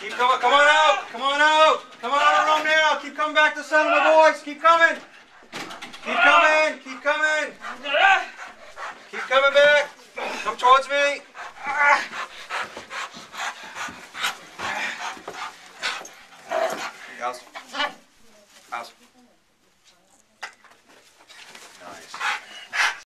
Keep coming. Come on out. Come on out. Come on out of the room now. Keep coming back to the center, my boys. Keep coming. Keep coming. Keep coming. Keep coming back. Come towards me. Ah! Awesome. Awesome.